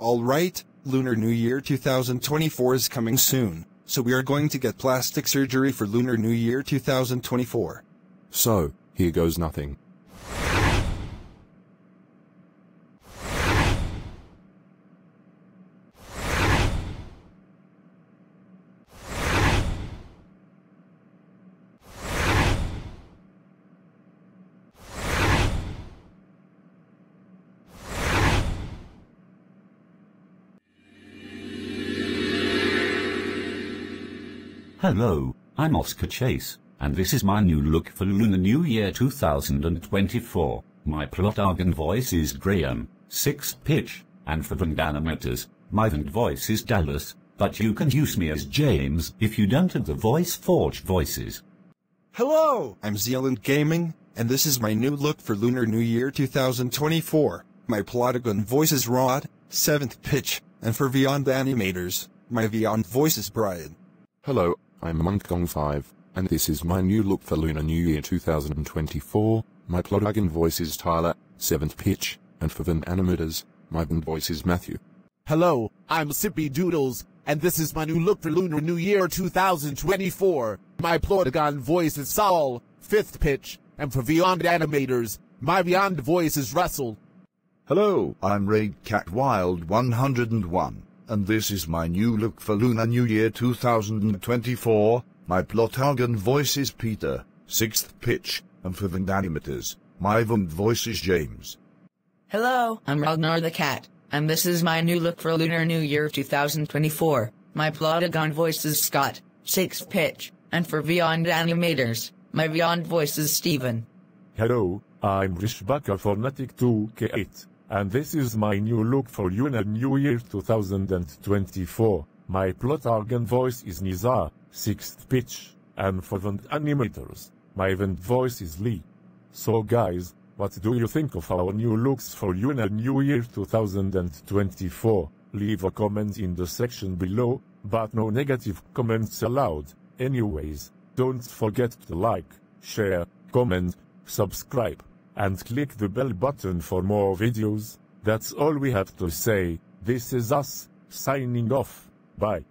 Alright, Lunar New Year 2024 is coming soon, so we are going to get plastic surgery for Lunar New Year 2024. So, here goes nothing. Hello, I'm Oscar Chase, and this is my new look for Lunar New Year 2024. My Plotagon voice is Graham, 6th pitch, and for the animators, my Vyond voice is Dallas, but you can use me as James if you don't have the VoiceForge voices. Hello, I'm Zealand Gaming, and this is my new look for Lunar New Year 2024. My Plotagon voice is Rod, 7th pitch, and for Beyond Animators, my Beyond voice is Brian. Hello, I'm Monkgong5, and this is my new look for Lunar New Year 2024. My Plotagon voice is Tyler, 7th pitch, and for the animators, my Vyond voice is Matthew. Hello, I'm Sippy Doodles, and this is my new look for Lunar New Year 2024. My Plotagon voice is Saul, 5th pitch, and for Beyond Animators, my Beyond voice is Russell. Hello, I'm Raid Cat Wild 101, and this is my new look for Lunar New Year 2024. My Plotagon voice is Peter, 6th pitch, and for the animators, my Vyond voice is James. Hello, I'm Ragnar the Cat, and this is my new look for Lunar New Year 2024. My Plotagon voice is Scott, 6th pitch, and for Beyond Animators, my Beyond voice is Steven. Hello, I'm Rishbacca Fornatic 2K8, and this is my new look for Lunar New Year 2024. My Plotagon voice is Nizar, 6th pitch, and for the animators, my Vyond voice is Lee. So guys, what do you think of our new looks for Lunar New Year 2024? Leave a comment in the section below, but no negative comments allowed. Anyways, don't forget to like, share, comment, subscribe, and click the bell button for more videos. That's all we have to say. This is us, signing off. Bye.